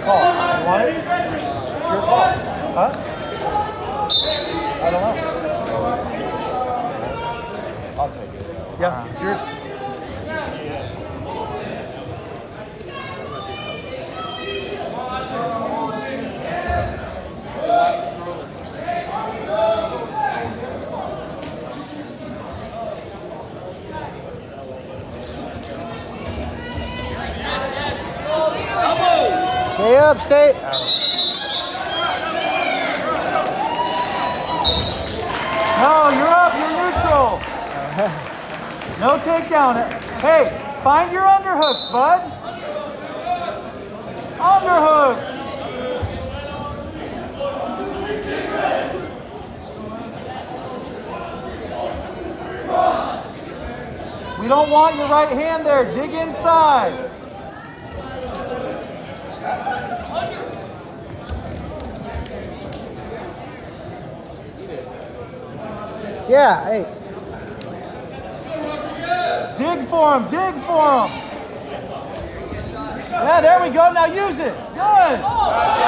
call. You want it? Your call. Huh? I don't know. I'll take it. Yeah, it's yours. Stay up, stay. No, you're up. You're neutral. No takedown. Hey, find your underhooks, bud. Underhook. We don't want your right hand there. Dig inside. Yeah, hey. Dig for him. Dig for him. Yeah, there we go. Now use it. Good.